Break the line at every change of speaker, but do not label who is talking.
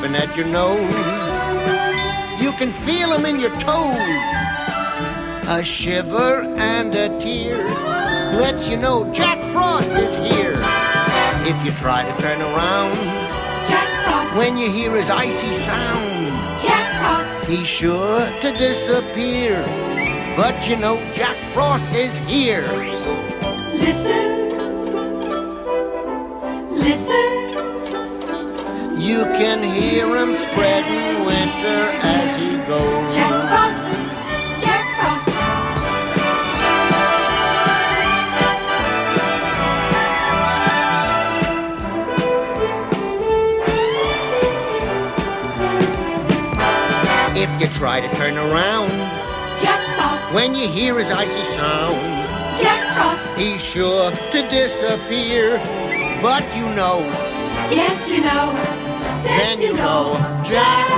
at your nose. You can feel them in your toes. A shiver and a tear lets you know Jack Frost is here. If you try to turn around,
Jack Frost,
when you hear his icy sound,
Jack Frost,
he's sure to disappear. But you know Jack Frost is here. You can hear him spreading winter as he goes.
Jack Frost, Jack Frost.
If you try to turn around,
Jack Frost,
when you hear his icy sound,
Jack Frost,
he's sure to disappear. But you know,
yes, you know,
know, Jack